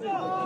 Stop!